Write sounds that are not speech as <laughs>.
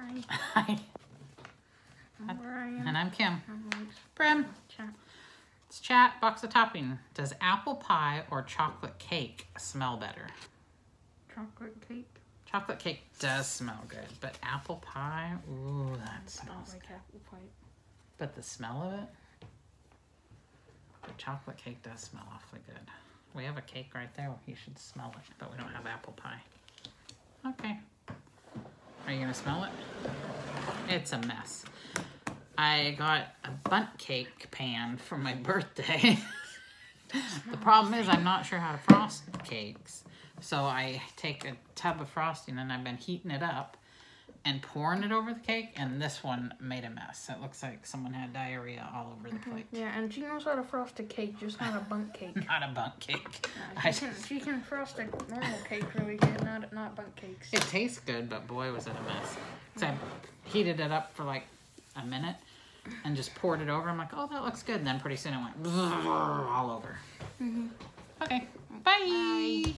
Hi, Hi, I'm and I'm Kim. I'm Brim, chat. it's chat, box of topping. Does apple pie or chocolate cake smell better? chocolate cake. Chocolate cake does smell good, but apple pie, ooh, that smells like apple pie. But the smell of it, the chocolate cake does smell awfully good. We have a cake right there. You should smell it, but we don't have apple pie. Okay. Are you gonna smell it? It's a mess. I got a Bundt cake pan for my birthday. <laughs> the problem is I'm not sure how to frost cakes. So I take a tub of frosting and I've been heating it up and pouring it over the cake and this one made a mess. It looks like someone had diarrhea all over the plate. Yeah, and she knows how to frost a cake, just not a Bundt cake. <laughs> Not a Bundt cake. <laughs> Uh, I she, can, she can frost a normal cake really good, not not Bundt cakes. It tastes good, but boy, was it a mess. So I heated it up for like a minute and just poured it over. I'm like, oh, that looks good. And then pretty soon it went <laughs> all over. Mhm. Okay, bye.